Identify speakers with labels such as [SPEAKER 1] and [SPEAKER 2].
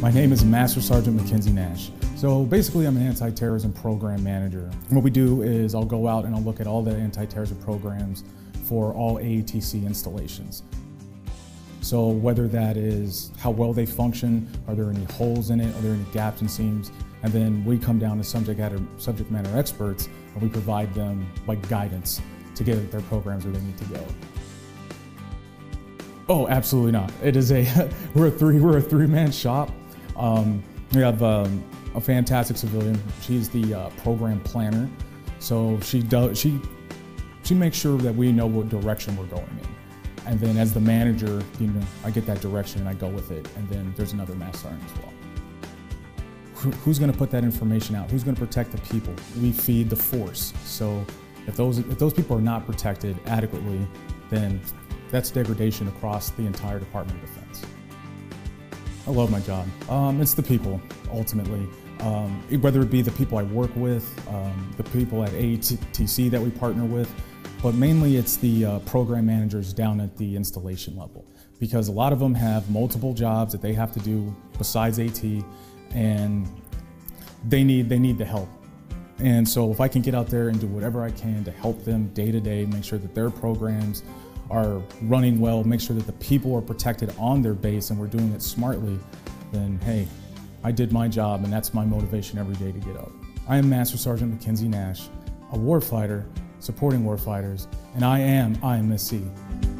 [SPEAKER 1] My name is Master Sergeant McKinzie Nash. So basically, I'm an anti-terrorism program manager. What we do is I'll go out and I'll look at all the anti-terrorism programs for all AATC installations. So whether that is how well they function, are there any holes in it, are there any gaps and seams, and then we come down as subject matter, subject matter experts and we provide them like guidance to get their programs where they need to go. Oh, absolutely not. It is a we're a three we're a three man shop. Um, we have um, a fantastic civilian. She's the uh, program planner, so she does she she makes sure that we know what direction we're going in. And then as the manager, you know, I get that direction and I go with it. And then there's another mass sergeant as well. Who's going to put that information out? Who's going to protect the people? We feed the force. So if those if those people are not protected adequately, then that's degradation across the entire Department of Defense. I love my job. Um, it's the people, ultimately. Um, whether it be the people I work with, um, the people at AATC that we partner with, but mainly it's the uh, program managers down at the installation level because a lot of them have multiple jobs that they have to do besides AT and they need, they need the help. And so if I can get out there and do whatever I can to help them day to day, make sure that their programs are running well, make sure that the people are protected on their base and we're doing it smartly, then hey, I did my job and that's my motivation every day to get up. I am Master Sergeant McKinzie Nash, a warfighter supporting warfighters, and I am IMSC.